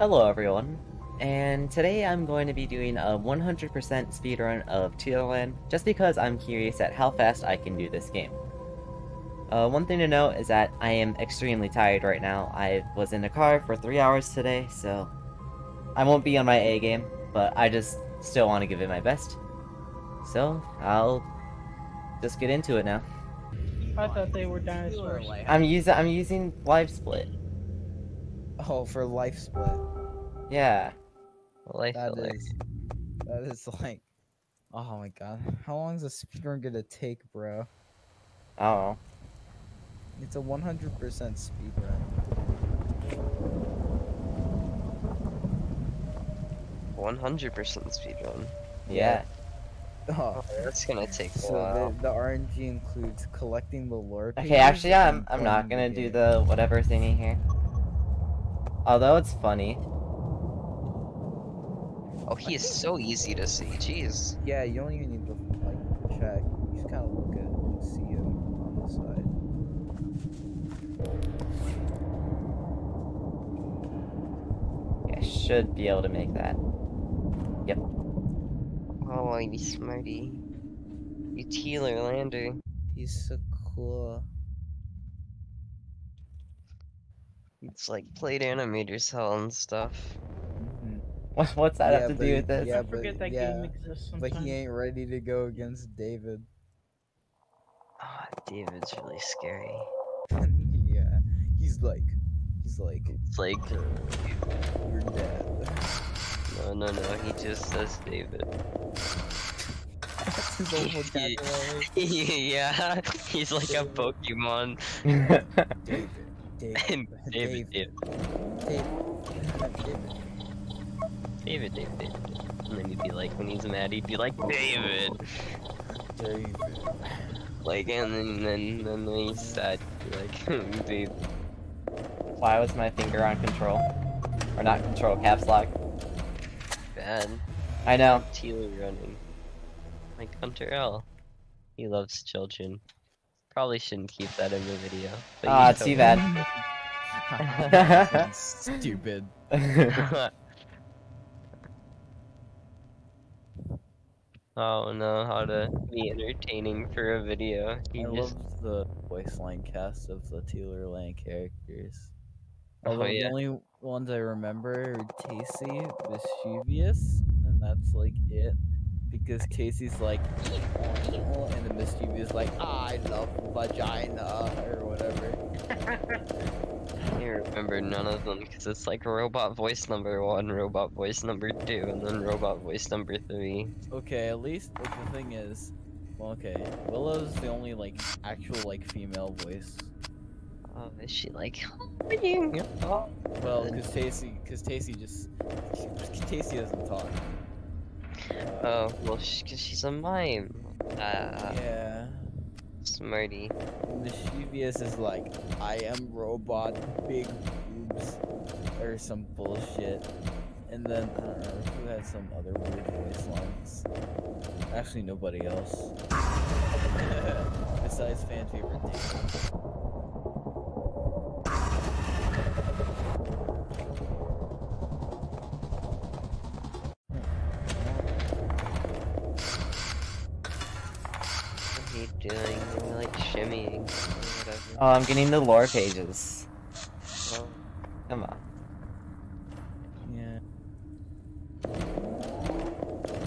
Hello everyone, and today I'm going to be doing a 100% speedrun of Tealerland just because I'm curious at how fast I can do this game. Uh, one thing to note is that I am extremely tired right now. I was in a car for 3 hours today, so I won't be on my A game, but I just still want to give it my best. So, I'll just get into it now. I thought they were dinosaurs. I'm using I'm using LiveSplit. Oh, for LiveSplit. Yeah. Life That elixir. is, that is like, oh my god, how long is a speedrun gonna take, bro? Oh. It's a 100% speedrun. One hundred percent speedrun. Yeah. Oh. oh, That's gonna take a so while. the, the RNG includes collecting the lore. Okay, actually, I'm I'm not gonna do the whatever thingy here. Although it's funny. Oh, he is so easy to see. Jeez. Yeah, you don't even need to like check. You just kind of look at it and see him on the side. I should be able to make that. Yep. Oh, you smarty. You Tealer Lander. He's so cool. It's like plate animators hell and stuff. Mhm. What's that Yeah, have to but- do with this? yeah, I forget but- that yeah, game exists But he ain't ready to go against David. Ah, David's really scary. yeah, he's like, he's like, It's like, you're dead. no, no, no. He just says David. His whole vocabulary. yeah, he's like a Pokemon. David, David, David, David, David, David, David, David, David. And then he'd be like, when he's mad, he'd be like, David. David. Like, and then, then, then when he's sad, he'd be like, David. Why was my finger on control? Or not control, caps lock? Bad. I know. Tealer running. Like Hunter L. He loves children. Probably shouldn't keep that in the video. but you Ah, too bad. Stupid. oh no, how to be entertaining for a video. He I just love the voice line cast of the Tealer Land characters. Oh, yeah. the only ones I remember are Casey, Mischievous, and that's like it. Because Casey's like, and the Mischievous like, ah, I love vagina, or whatever. I can't remember none of them because it's like robot voice number one, robot voice number two, and then robot voice number three. Okay, at least like, the thing is, well, okay, Willow's the only like actual like female voice. Oh, is she like? Oh, Well, because Casey, because Casey just, Casey doesn't talk. Uh, oh well, sh cause she's a mime. Ah, yeah. smarty. Mischievous is like, I am robot, big boobs, or some bullshit. And then, I don't know, who had some other weird voice lines? Actually, nobody else. Besides fan favorite David. Oh, I'm getting the lore pages. Come on. Yeah.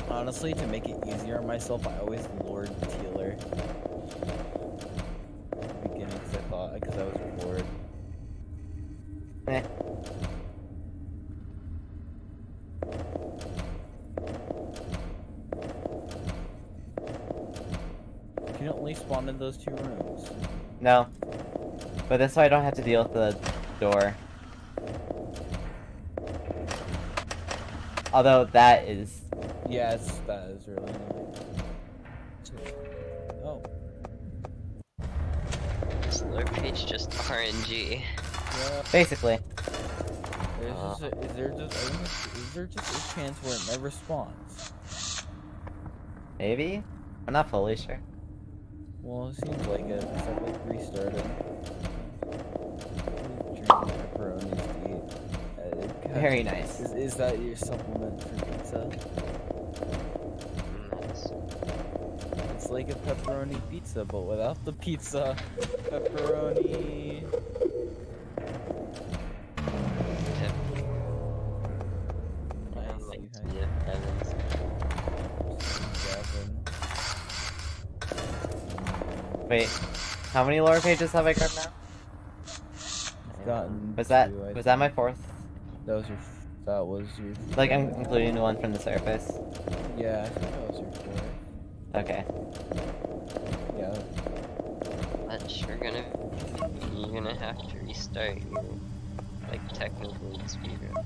Honestly, to make it easier on myself, I always lured Tealer. At the beginning, because I thought, because I was bored. Eh. You only spawn in those two rooms. No. But this way I don't have to deal with the door. Although that is Yes, that is really annoying. Oh, this lure page just RNG. yeah. basically. There's Uh. just a, is there just I is there just a chance where it never spawns? Maybe? I'm not fully sure. Well, it seems like it. It's like, like restarted. Drink pepperonis to eat. God. Very nice. Is, is that your supplement for pizza? Nice. It's like a pepperoni pizza, but without the pizza. Pepperoni. Wait, how many lore pages have I got now? I've gotten Was that two, I was that my fourth? That was your. f- That was your. Like I'm including the one from the surface. Yeah, I think that was your fourth. Okay. Yeah. But you're gonna you're gonna have to restart your like technical speedrun.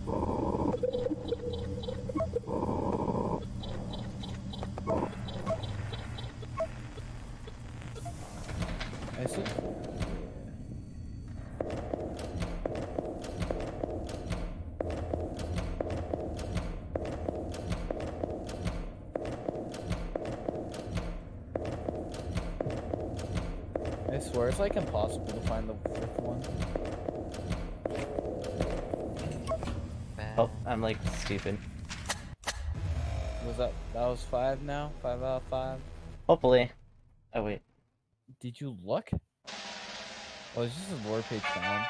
I swear it's like impossible to find the fifth one. Oh, I'm like stupid. Was that that was five now? Five out of five. Hopefully. Oh wait. Did you look? Oh, is this a lore page found?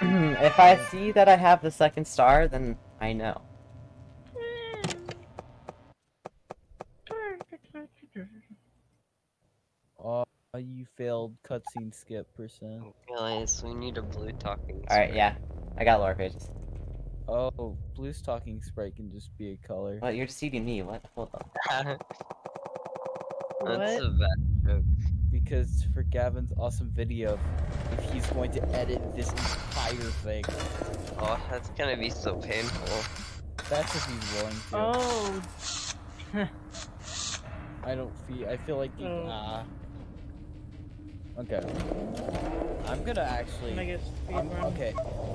if I see that I have the second star, then I know. Oh, you failed cutscene skip percent. Guys, we need a blue talking. sprite. All right, yeah, I got lore pages. Oh, blue's talking sprite can just be a color. What? You're deceiving me. What? Hold on. That's What? a bad joke. Because for Gavin's awesome video, if he's going to edit this entire thing, Oh, that's gonna be so painful. that's if he's willing to. Oh, I don't feel. I feel like. You, Oh. ah. Okay. I'm gonna actually. make it I'm, okay,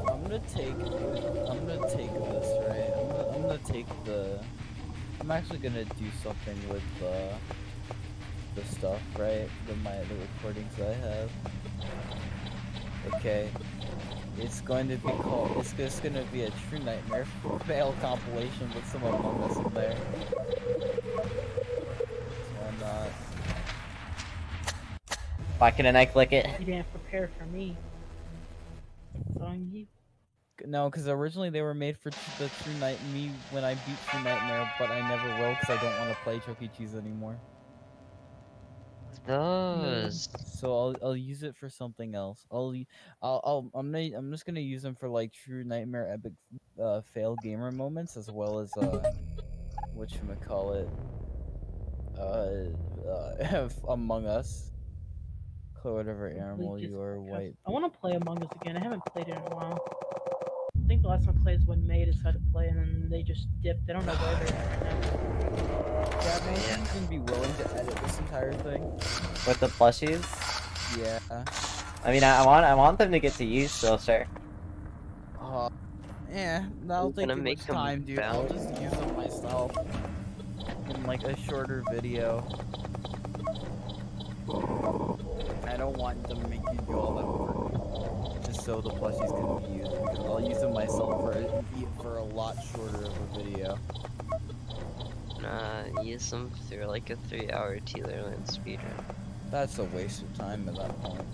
I'm gonna take. I'm gonna take this right. I'm gonna, I'm gonna take the. I'm actually gonna do something with the. The stuff right. The my the recordings I have. Okay. It's going to be called. It's just gonna be a true nightmare fail compilation with some Among Us in there. Why not? Why couldn't I click it? You didn't prepare for me. It's on you. No, because originally they were made for the True Night me when I beat True Nightmare, but I never will because I don't want to play Chuck E. Cheese anymore. Those. So I'll I'll use it for something else. I'll I'll, I'll I'm gonna I'm just gonna use them for like True Nightmare epic uh, fail gamer moments as well as uh what you call it uh, uh Among Us. Call whatever animal you are, white. I want to play Among Us again. I haven't played it in a while. I think the last time I played is when May decided to play, and then they just dipped. I don't know where they're at right now. Gavin, Yeah. you can be willing to edit this entire thing. With the plushies? Yeah. I mean, I, I want I want them to get to use still, sure. Uh, yeah, that'll We're take gonna too make much 'em time, dude. I'll just use them myself in like a shorter video. I don't want them to make you do all that work just so the plushies can be used. I'll use them myself for a, for a lot shorter of a video. Nah, uh, use them through like a three-hour Tealerland speedrun. That's a waste of time at that point.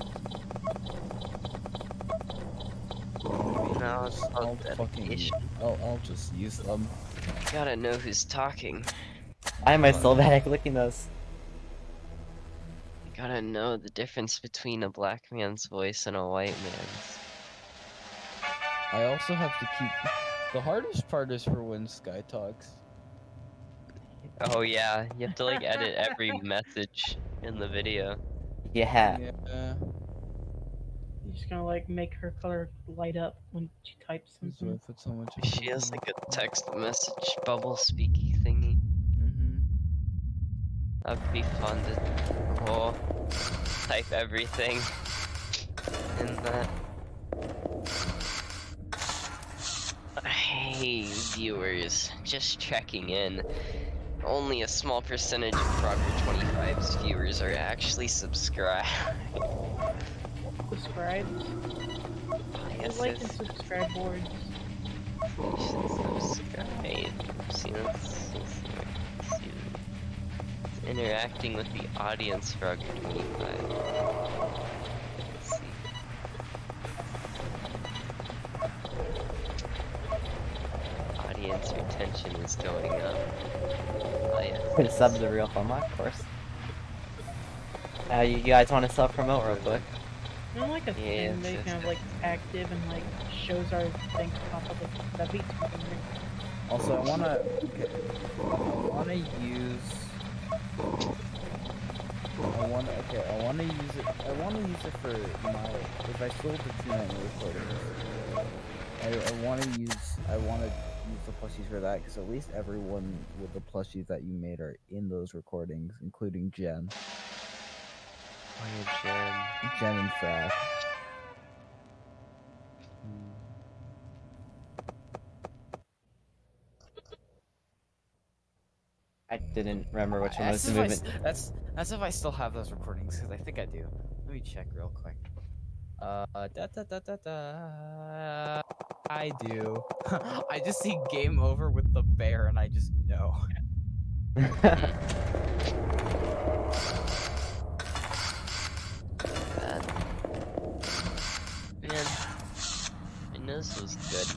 No, it's I'll fucking dedication. Oh, I'll, I'll just use them. Gotta know who's talking. Why am I so bad at clicking those? Gotta know the difference between a black man's voice and a white man's. I also have to keep. The hardest part is for when Sky talks. Oh yeah, you have to like edit every message in the video. Yeah. Yeah. You're just gonna like make her color light up when she types So something. if so much. She has like a text message bubble speaky thingy. Mm-hmm. That'd be fun to oh, type everything in that. Hey viewers, just checking in only a small percentage of Frogger 25's viewers are actually subscribed. Subscribed? I like the subscribe. Subscribe. See, let's, let's see. It's interacting with the audience, Frogger 25. Audience retention is going up. Oh yeah. Sub the real fun, of course. Uh, you, you guys want to self-promote real quick? You know, like a Yeah, thing it's they kind of like active and like shows our things pop up. Like, that'd be fucking nice. Also, I wanna, okay, I wanna use. I wanna, okay, I wanna use it. I wanna use it for my. If I sold the two night recordings, I, I wanna use. I wanna use the plushies for that because at least everyone with the plushies that you made are in those recordings, including Jen, Oh yeah, Jen. Jen and Frack. Hmm. I didn't remember which one was That's the if I that's that's if I still have those recordings because I think I do. Let me check real quick. Uh, da da da da da. I do. I just see game over with the bear, and I just know. bad. Man, my nose was good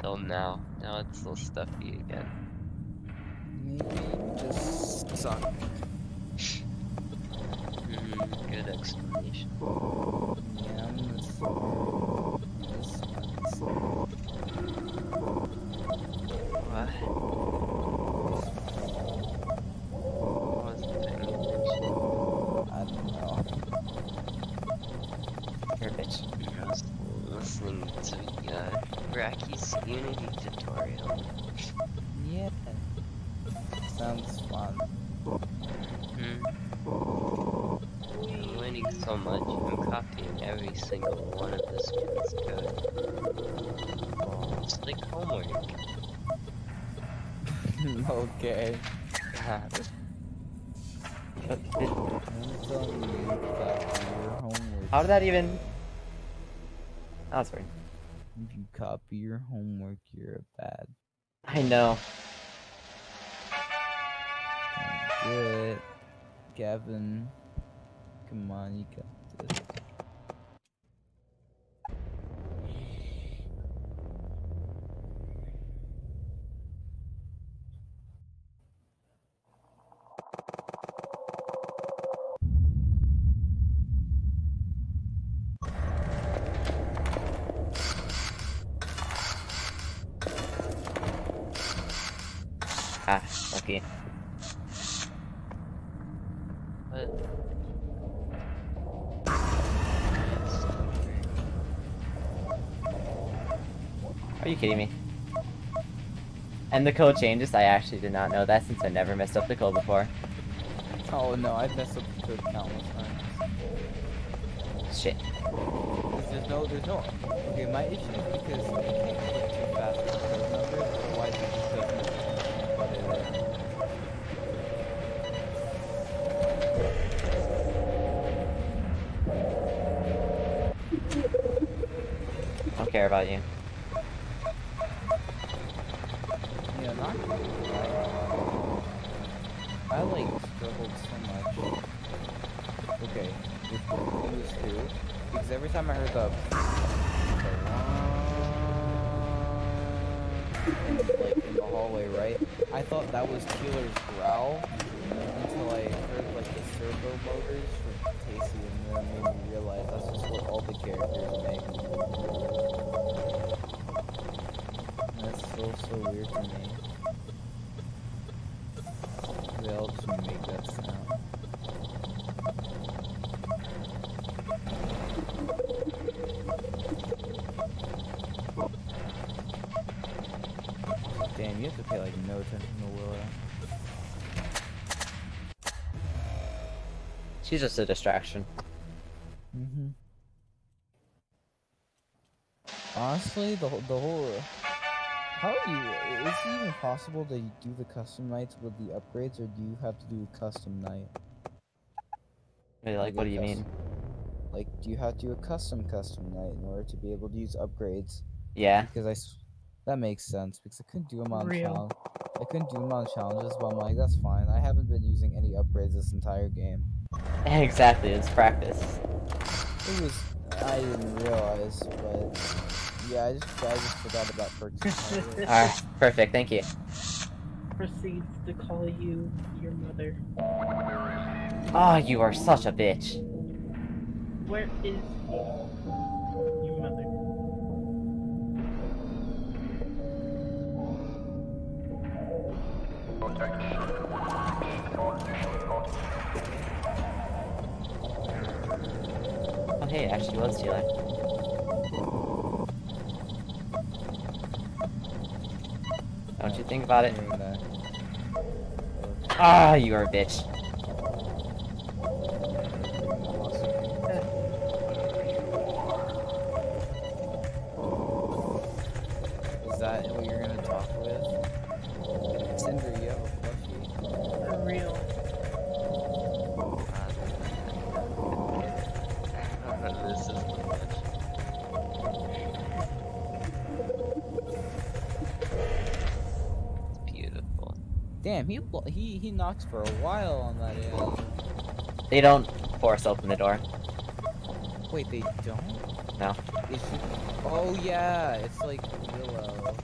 till now. Now it's a little stuffy again. Maybe you just suck. Mm, good explanation. Uh, Unity tutorial. Yeah. Sounds fun. Hmm. I'm so much. I'm copying every single one of this man's code. It's like homework. okay. But it- I'm telling you that your homework. how did that even? Oh, that's weird. If you copy your homework, you're a bad. I know. Good. Gavin. Come on, you got this. Ah, okay. But Are you kidding me? And the code changes? I actually did not know that since I never messed up the code before. Oh no, I've messed up the code countless times. Shit. There's no, there's no. Okay, my issue is because you can't click too fast with code numbers, otherwise it just doesn't it in. I don't care about you. Yeah, not gonna lie. I like struggled so much. Okay, with Confused too, because every time I heard the the like in the hallway, right? I thought that was Keeler's growl until I heard like the servo motors from Casey, and then it made me realize that's just what all the characters make. That's so so weird to me. They all just make that sound. Damn, you have to pay like no attention to Willow. She's just a distraction. Mm-hmm. Honestly, the whole, the whole. How are you? Is it even possible that you do the custom nights with the upgrades, or do you have to do a custom night? Really, like, Like what do you mean? Like, do you have to do a custom custom night in order to be able to use upgrades? Yeah. Because I. That makes sense because I couldn't do them on Real. challenge. I couldn't do them on challenges, but I'm like, that's fine. I haven't been using any upgrades this entire game. Exactly, it's practice. It was I didn't realize, but yeah, I just I just forgot about perks. entirely. Alright, perfect, thank you. Proceeds to call you your mother. Oh, you are such a bitch. Where is your mother? Hey, it actually was Tealer. Don't you think about it? That. Ah, you are a bitch. He he he knocks for a while on that end. They don't force open the door. Wait, they don't? No. Oh yeah, it's like Willow.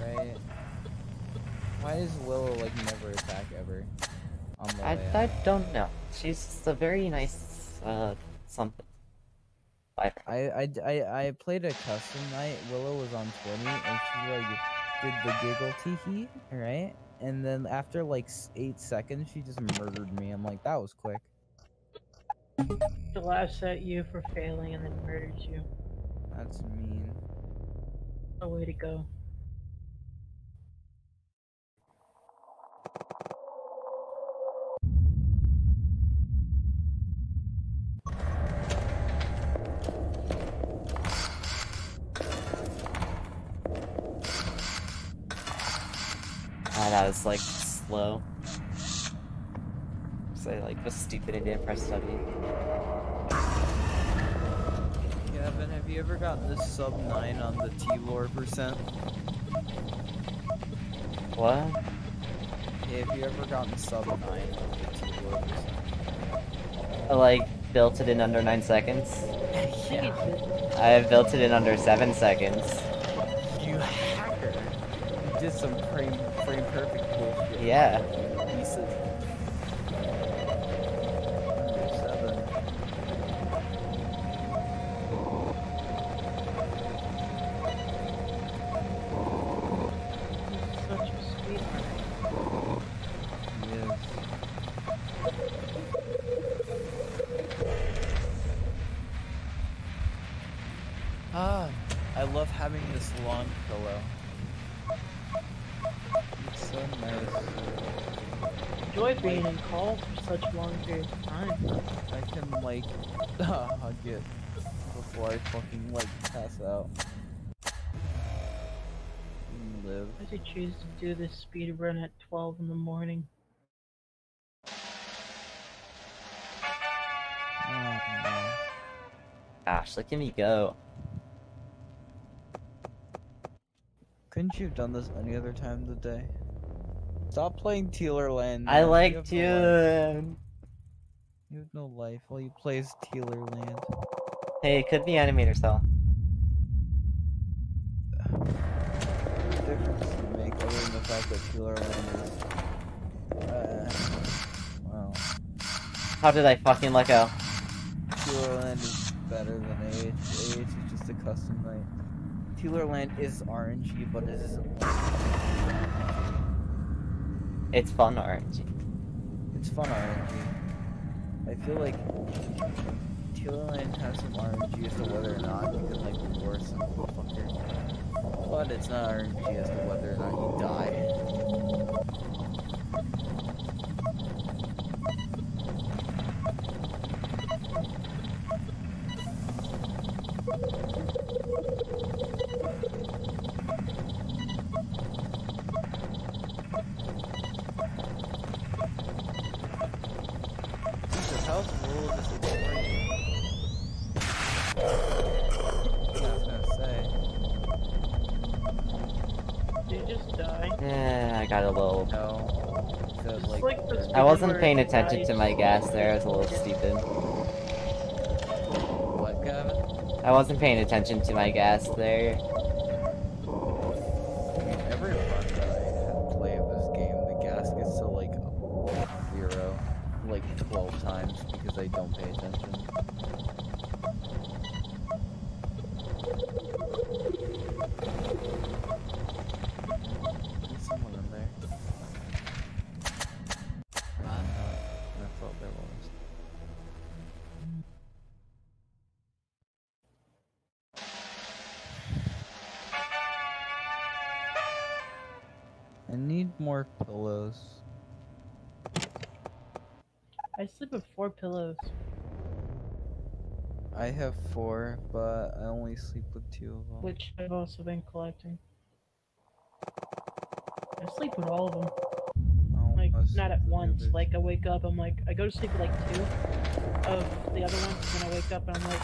Right. Why does Willow like never attack ever? I, I don't know. She's just a very nice, uh, something. I, I, I, I played a custom night. Willow was on 20, and she like did the giggle teehee, right? And then after like eight seconds, she just murdered me. I'm like, that was quick. She laughs at you for failing and then murders you. That's mean. A way to go. Was like slow. So like was stupid and didn't press W. Kevin, have you ever gotten this sub nine on the T lore percent? What? Yeah, have you ever gotten sub nine on the T lore percent? I like built it in under nine seconds. Yeah. I built it in under seven seconds. Yeah. Pieces. Number seven. Such a sweetheart. Yes. Ah, I love having this long pillow. It's so nice. Enjoy being in calls for such long periods of time. I can like hug it before I fucking like pass out. And Live. Why did you choose to do this speed run at 12 in the morning? Oh no. Gosh, look at me go. Couldn't you have done this any other time of the day? Stop playing Tealer Land. I man. You like have no You have no life while you play as Tealer Land. Hey, it could be animator cell. What difference does it make other than the fact that Tealer Land is. Uh, well, How did I fucking let go? Tealer Land is better than AH. AH is just a custom night. Tealer Land is RNG, but it isn't. It's fun RNG. It's fun RNG. I feel like Tealer Land has some RNG as to whether or not you can like divorce some fucker. But it's not RNG as to whether or not you die. Jesus, how's Will just ignoring you? Yeah, I was gonna say. Did you just die? Eh, I got a little. No. Is that, It's like, like the I wasn't where paying attention to my gas there. I was a little stupid. what, Gavin? I wasn't paying attention to my gas there. Every run that I play of this game, the gas gets to like zero, like 12 times because I don't pay attention. Four pillows. I have four, but I only sleep with two of them. which I've also been collecting. I sleep with all of them, Oh, like not at once. others. Like I wake up, I'm like I go to sleep with like two of the other ones, and then I wake up and I'm like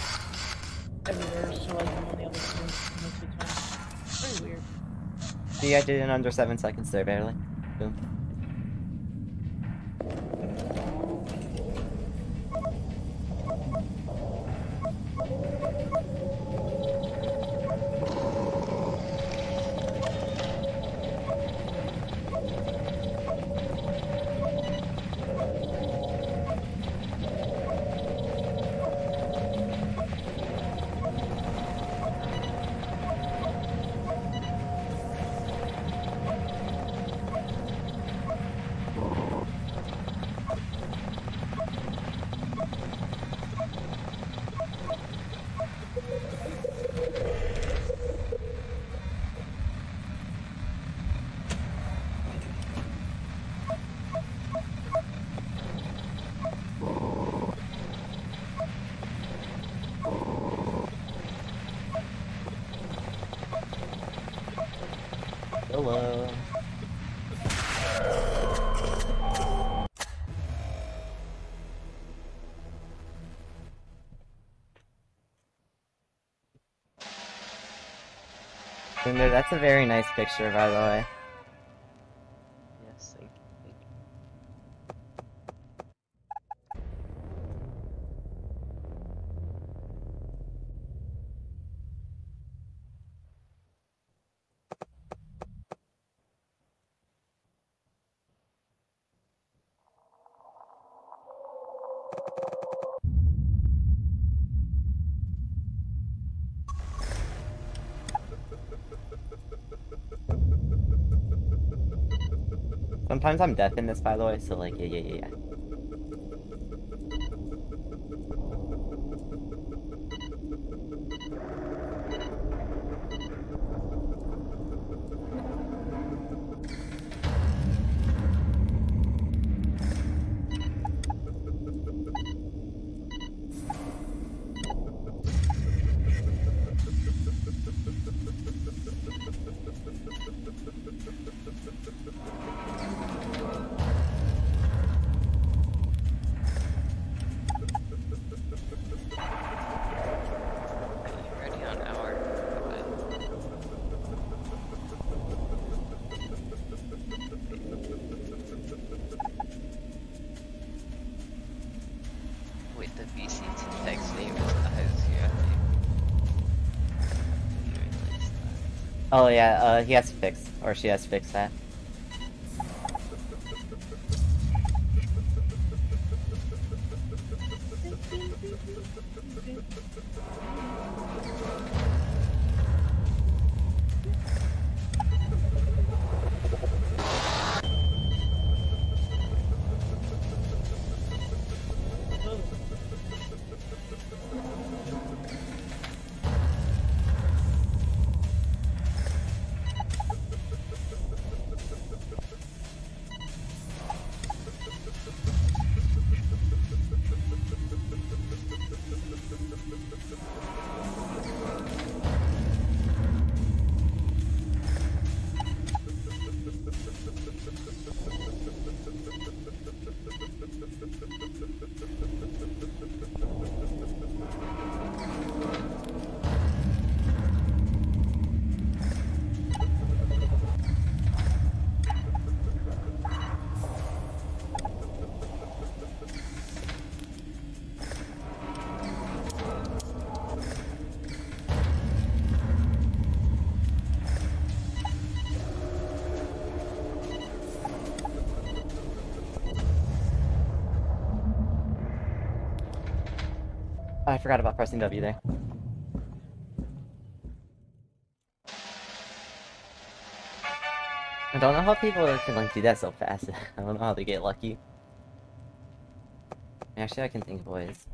everywhere. So like I'm on the other two most of the time. It's very weird. See, I did it in under seven seconds there, barely. Boom. Hello. Cynder, that's a very nice picture, by the way. Sometimes I'm deaf in this, by the way, so like, yeah, yeah, yeah, Oh yeah, uh, he has to fix, or she has to fix that. Forgot about pressing W there. I don't know how people can like do that so fast. I don't know how they get lucky. Actually, I can think of ways.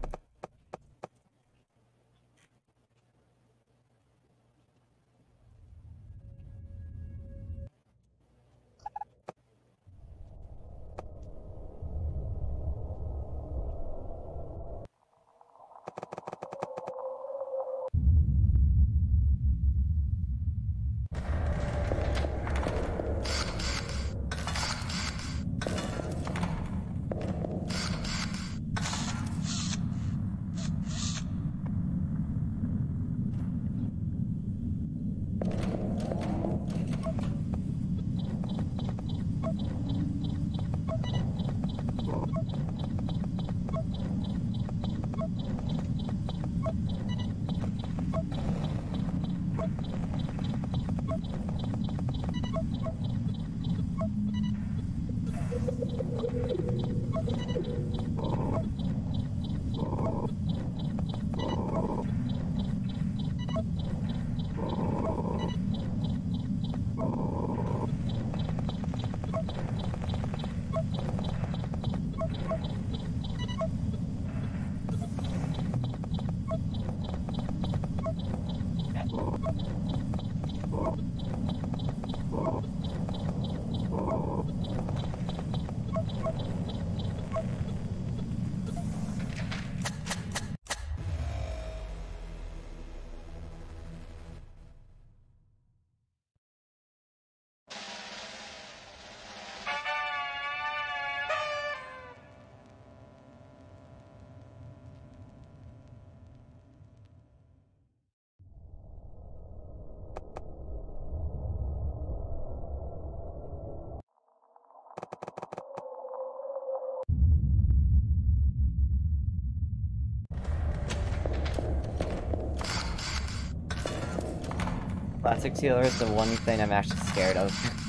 Sealer is the one thing I'm actually scared of.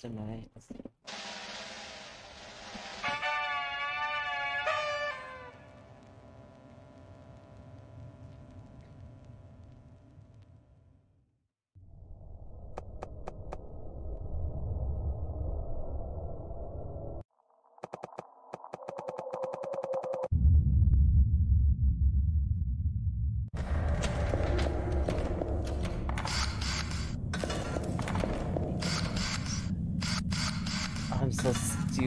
Custom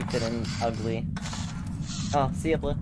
stupid and ugly. Oh, see ya, Blue.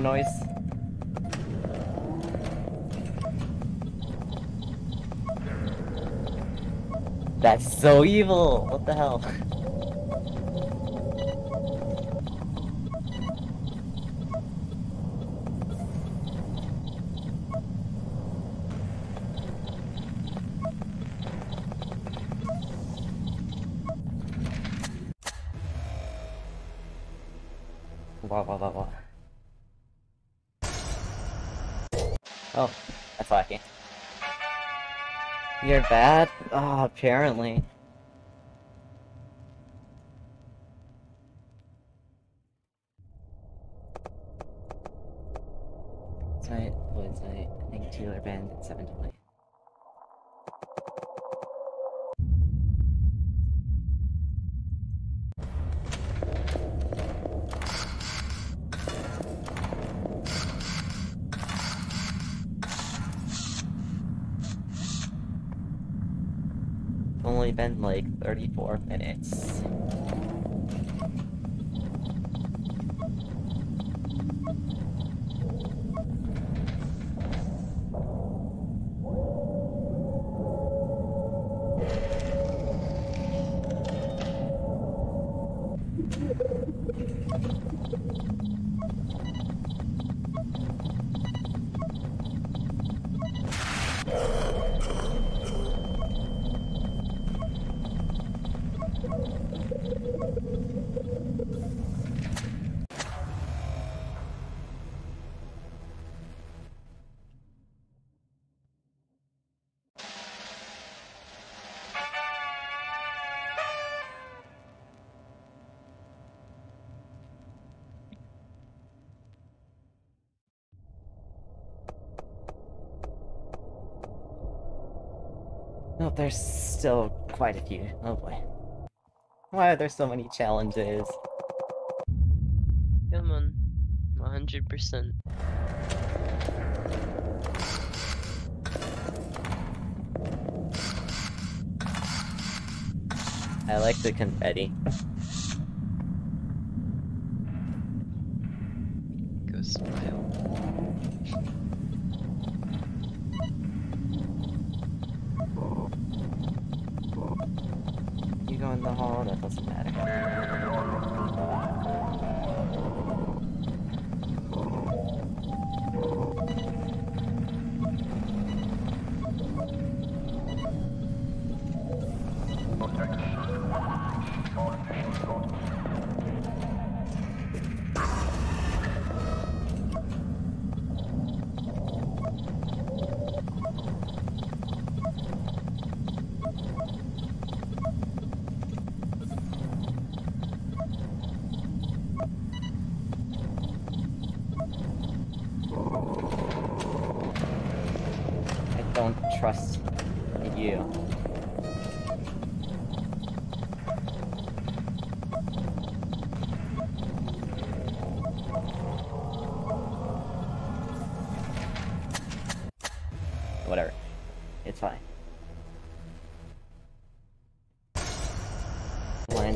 Noise. That's so evil! What the hell? apparently. Only been like 34 minutes. There's still quite a few. Oh boy. Why are there so many challenges? Come on. 100%. I like the confetti.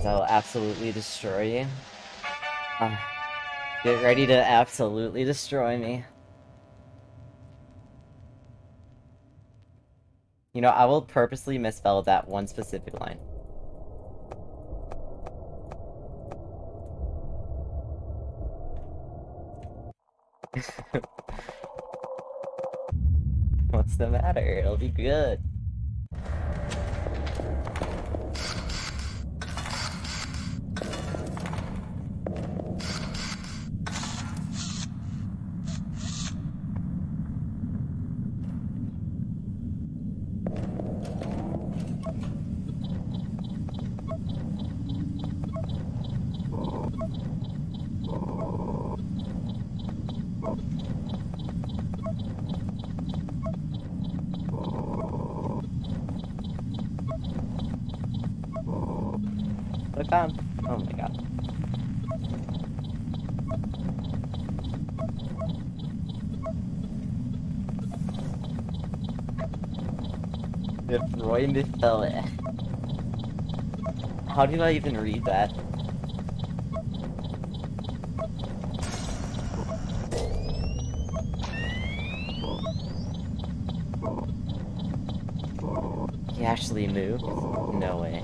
Lines, I will absolutely destroy you. Ah, get ready to absolutely destroy me. You know, I will purposely misspell that one specific line. What's the matter? It'll be good. On. Oh my god. Roy Mithele. How did I even read that? He actually moved? No way.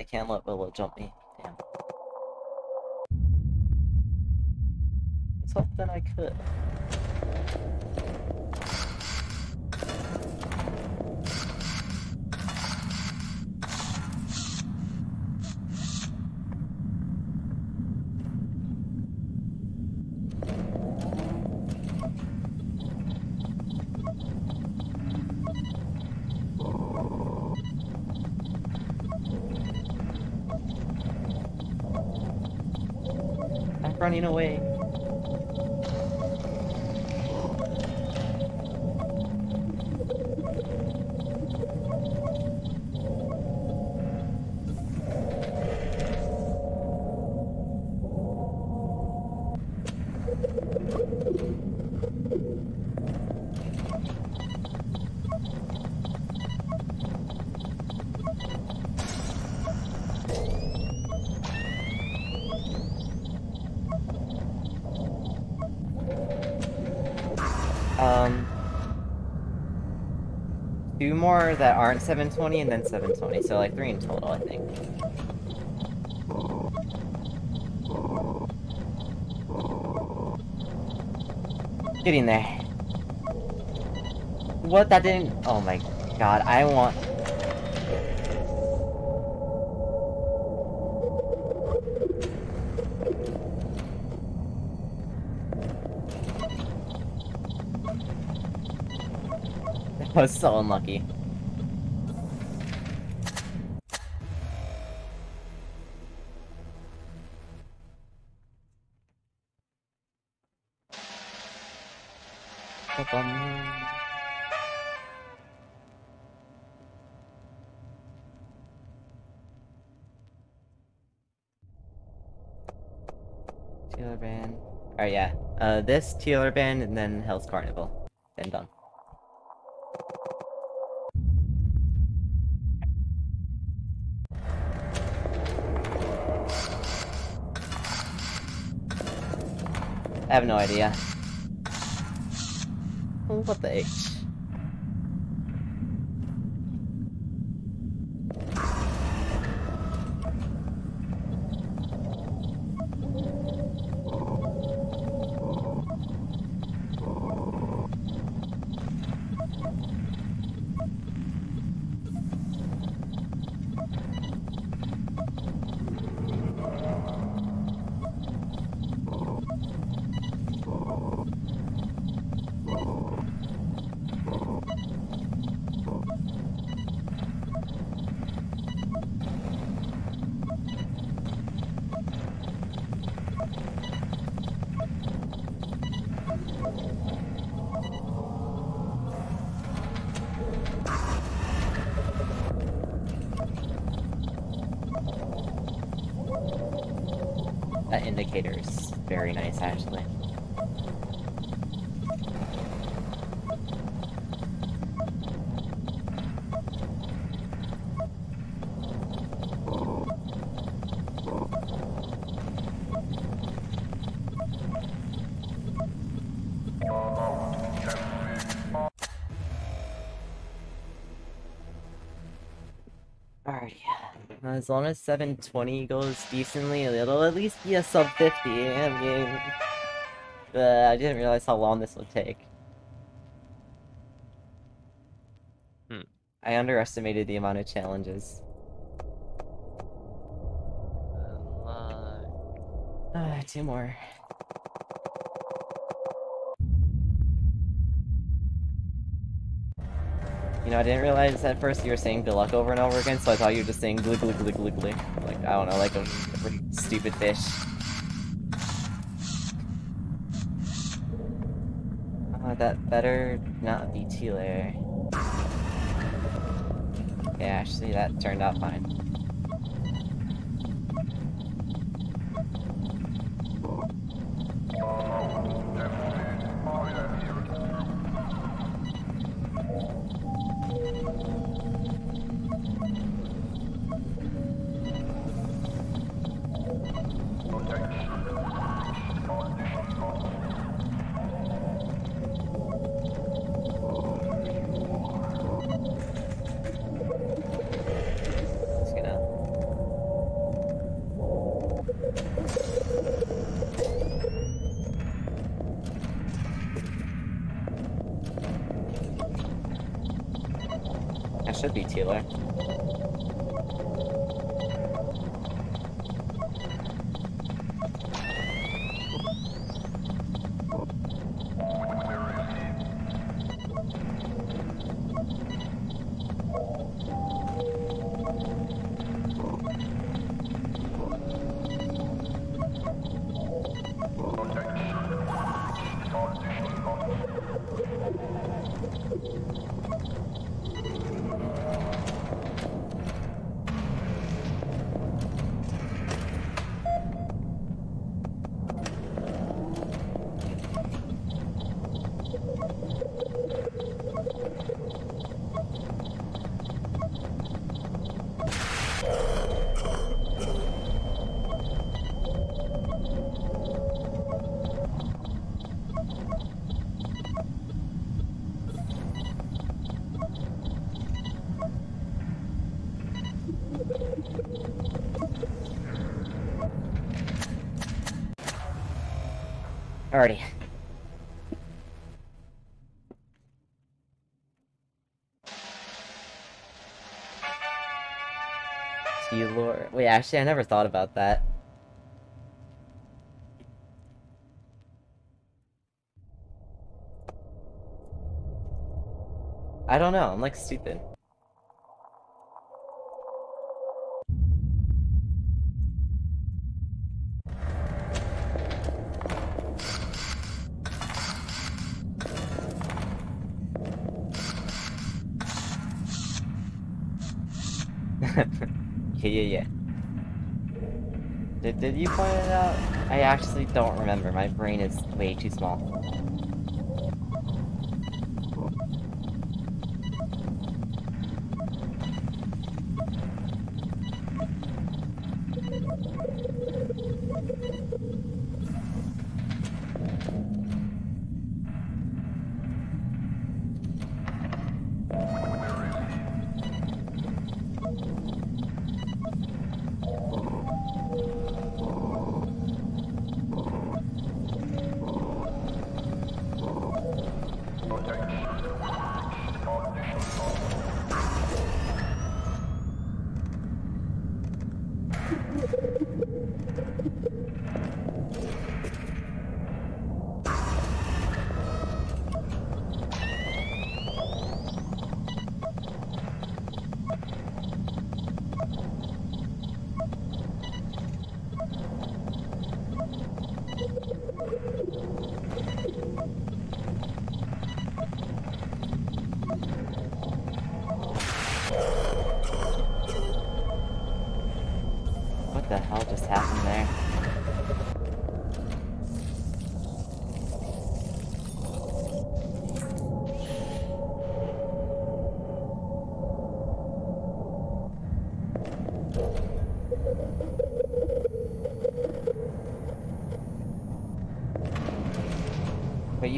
I can't let Willow jump me. Damn. Let's that I could. Running away. Um, two more that aren't 720 and then 720, so like three in total, I think. Getting there. What? That didn't. Oh my god, I want. Was so unlucky. Ba-bum. Band. Alright, yeah. Uh, this, Tealerband, and then Hell's Carnival. Then done. I have no idea. What the H? That indicator is very nice, actually. Alright, as long as 720 goes decently, it'll at least be a sub 50. I mean, uh, I didn't realize how long this would take. Hmm. I underestimated the amount of challenges. Ah, two more. Know, I didn't realize at first you were saying good luck over and over again, so I thought you were just saying glug glug glug glug. Like, I don't know, like a, a stupid fish. Uh, that better not be Tealer. Okay, actually, that turned out fine. That should be Tealer. Alrighty. T-Lord. Wait, actually, I never thought about that. I don't know, I'm like stupid. I actually don't remember. My brain is way too small.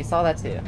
You saw that too?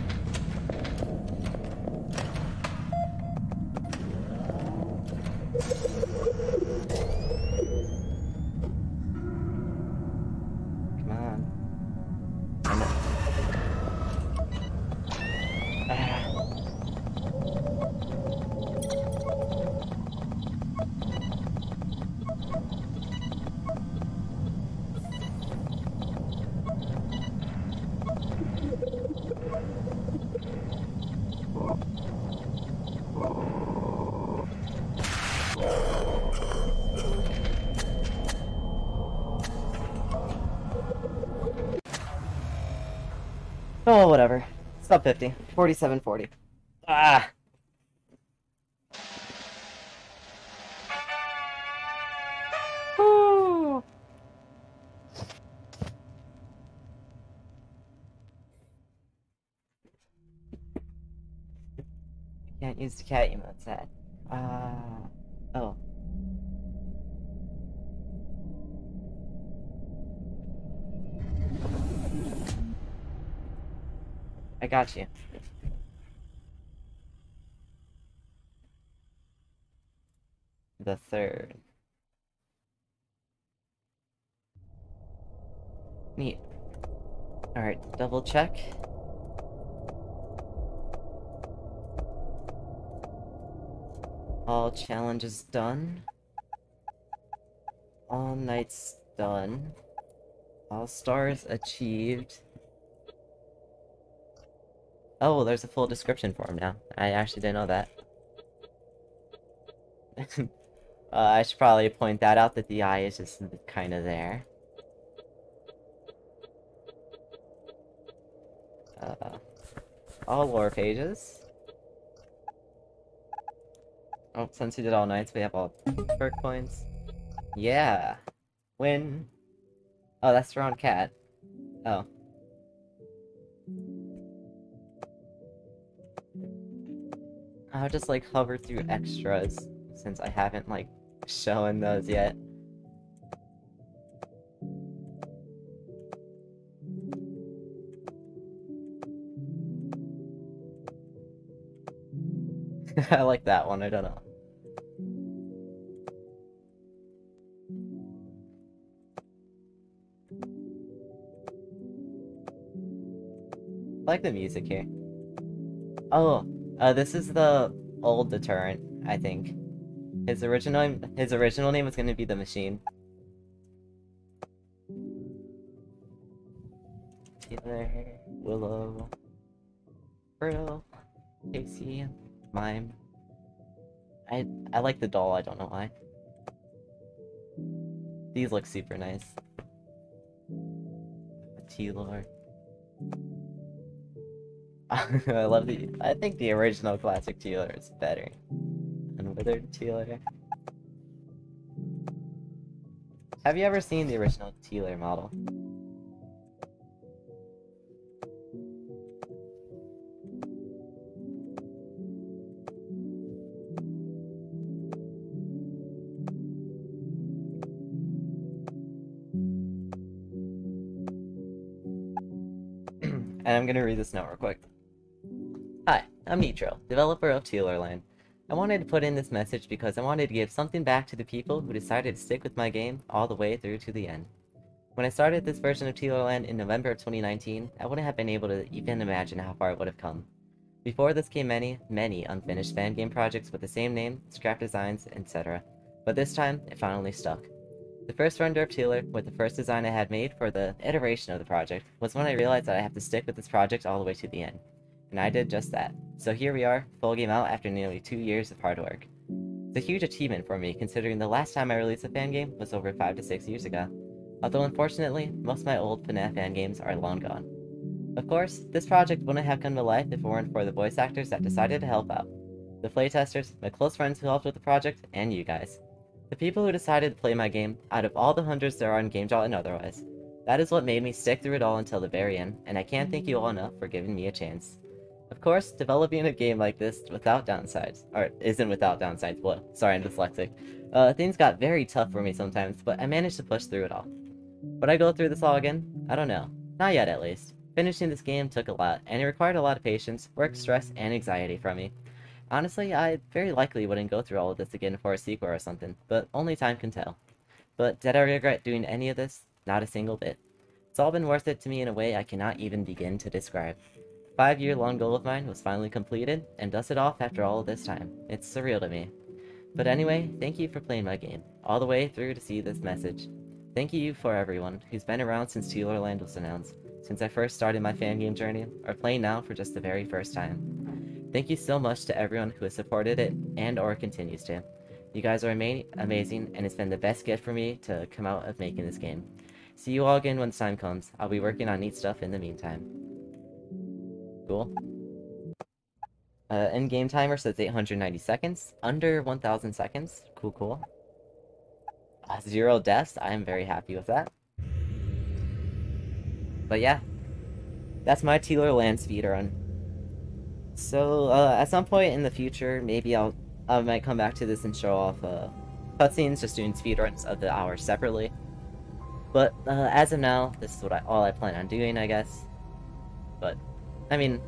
Whatever. Sub 50. 4740. Ah! Can't use the cat emote sad. Got you. The third. Neat. Alright, double check. All challenges done. All nights done. All stars achieved. Oh, there's a full description for him now. I actually didn't know that. uh, I should probably point that out that the eye is just kind of there. Uh, all lore pages. Oh, since we did all nights, we have all perk points. Yeah! Win! Oh, that's the wrong cat. Oh. I'll just like hover through extras since I haven't like shown those yet. I like that one, I don't know. I like the music here. Oh, uh, this is the old deterrent, I think. His original his original name was gonna be the machine. Tealer, Willow, Brill, Casey, mime. I I like the doll, I don't know why. These look super nice. T-Lord. I love the I think the original classic T-Lord is better. Unwithered T-Lord. Have you ever seen the original T-Lord model? and I'm gonna read this note real quick. I'm Nitro, developer of Tealerland. I wanted to put in this message because I wanted to give something back to the people who decided to stick with my game all the way through to the end. When I started this version of Tealerland in November of 2019, I wouldn't have been able to even imagine how far it would have come. Before this came many, many unfinished fan game projects with the same name, scrap designs, etc. But this time, it finally stuck. The first render of Tealer, with the first design I had made for the iteration of the project, was when I realized that I have to stick with this project all the way to the end. And I did just that. So here we are, full game out after nearly two years of hard work. It's a huge achievement for me, considering the last time I released a fan game was over 5 to 6 years ago. Although unfortunately, most of my old FNAF fan games are long gone. Of course, this project wouldn't have come to life if it weren't for the voice actors that decided to help out. The playtesters, my close friends who helped with the project, and you guys. The people who decided to play my game, out of all the hundreds there are in GameJolt and otherwise. That is what made me stick through it all until the very end, and I can't thank you all enough for giving me a chance. Of course, developing a game like this without downsides, or isn't without downsides, well, sorry I'm dyslexic, uh, things got very tough for me sometimes, but I managed to push through it all. Would I go through this all again? I don't know. Not yet, at least. Finishing this game took a lot, and it required a lot of patience, work, stress, and anxiety from me. Honestly, I very likely wouldn't go through all of this again for a sequel or something, but only time can tell. But did I regret doing any of this? Not a single bit. It's all been worth it to me in a way I cannot even begin to describe. Five year long goal of mine was finally completed, and dusted off after all this time. It's surreal to me. But anyway, thank you for playing my game, all the way through to see this message. Thank you for everyone who's been around since Tealerland was announced, since I first started my fan game journey, or playing now for just the very first time. Thank you so much to everyone who has supported it and or continues to. You guys are ama amazing, and it's been the best gift for me to come out of making this game. See you all again when time comes. I'll be working on neat stuff in the meantime. Cool. Uh, in-game timer says 890 seconds. Under 1000 seconds. Cool, cool. Uh, zero deaths. I am very happy with that. But yeah. That's my Tealerland speedrun. So, uh, at some point in the future, maybe I'll I might come back to this and show off uh, cutscenes, just doing speedruns of the hours separately. But uh, as of now, this is what I, all I plan on doing, I guess. But, I mean,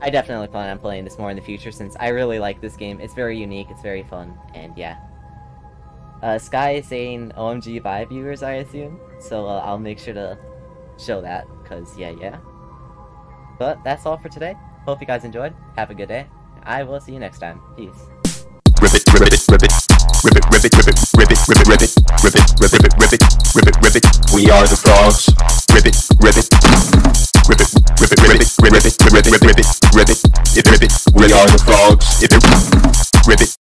I definitely plan on playing this more in the future since I really like this game. It's very unique, it's very fun, and yeah. Uh, Sky is saying OMG by viewers, I assume, so uh, I'll make sure to show that, because yeah, yeah. But that's all for today. Hope you guys enjoyed. Have a good day. I will see you next time. Peace. ribbit, ribbit, ribbit, ribbit, ribbit, ribbit, ribbit, ribbit, ribbit, ribbit, ribbit, ribbit, ribbit, ribbit. We are the frogs. Ribbit, ribbit, Rip it, rip it, rip it, rip it, rip it, rip it, rip it, rip it, rip it. We are the frogs. Rip it, rip it,